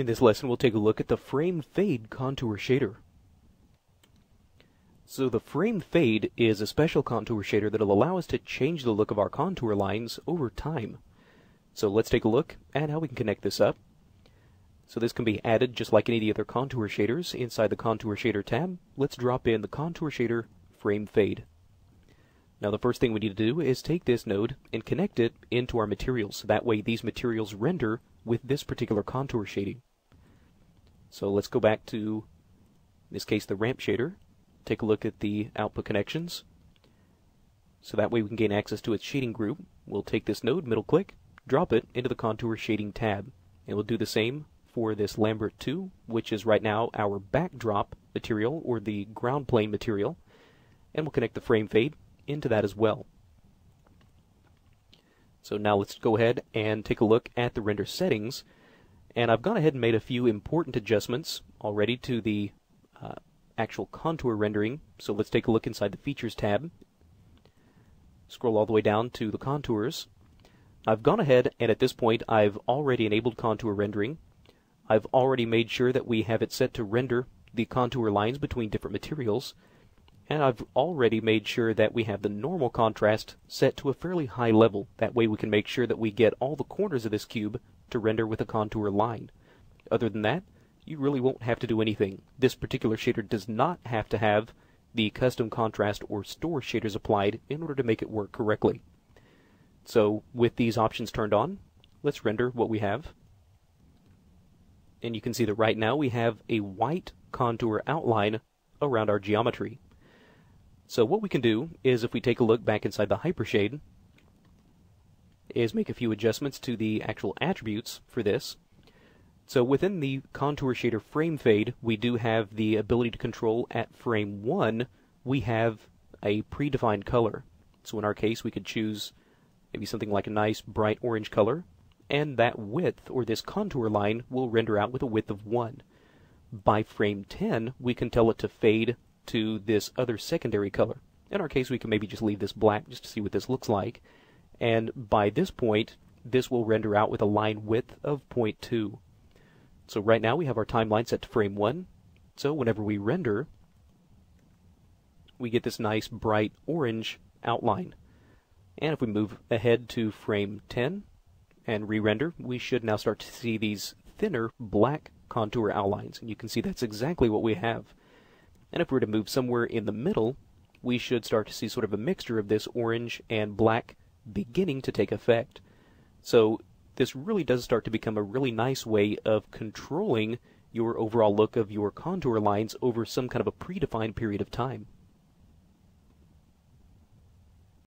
In this lesson, we'll take a look at the Frame Fade Contour Shader. So the Frame Fade is a special contour shader that will allow us to change the look of our contour lines over time. So let's take a look at how we can connect this up. So this can be added just like any of the other contour shaders inside the Contour Shader tab. Let's drop in the Contour Shader Frame Fade. Now the first thing we need to do is take this node and connect it into our materials. That way these materials render with this particular contour shading. So let's go back to, in this case, the ramp shader. Take a look at the output connections. So that way we can gain access to its shading group. We'll take this node, middle click, drop it into the contour shading tab. And we'll do the same for this Lambert 2, which is right now our backdrop material or the ground plane material. And we'll connect the frame fade into that as well. So now let's go ahead and take a look at the render settings. And I've gone ahead and made a few important adjustments already to the uh, actual contour rendering. So let's take a look inside the Features tab. Scroll all the way down to the contours. I've gone ahead and at this point I've already enabled contour rendering. I've already made sure that we have it set to render the contour lines between different materials and I've already made sure that we have the normal contrast set to a fairly high level. That way we can make sure that we get all the corners of this cube to render with a contour line. Other than that, you really won't have to do anything. This particular shader does not have to have the custom contrast or store shaders applied in order to make it work correctly. So with these options turned on, let's render what we have. And you can see that right now we have a white contour outline around our geometry. So what we can do is if we take a look back inside the Hypershade, is make a few adjustments to the actual attributes for this. So within the contour shader frame fade, we do have the ability to control at frame 1, we have a predefined color. So in our case, we could choose maybe something like a nice bright orange color, and that width, or this contour line, will render out with a width of 1. By frame 10, we can tell it to fade to this other secondary color. In our case, we can maybe just leave this black just to see what this looks like. And by this point, this will render out with a line width of 0.2. So right now we have our timeline set to frame 1. So whenever we render, we get this nice bright orange outline. And if we move ahead to frame 10 and re-render, we should now start to see these thinner black contour outlines. And you can see that's exactly what we have. And if we were to move somewhere in the middle, we should start to see sort of a mixture of this orange and black beginning to take effect. So this really does start to become a really nice way of controlling your overall look of your contour lines over some kind of a predefined period of time.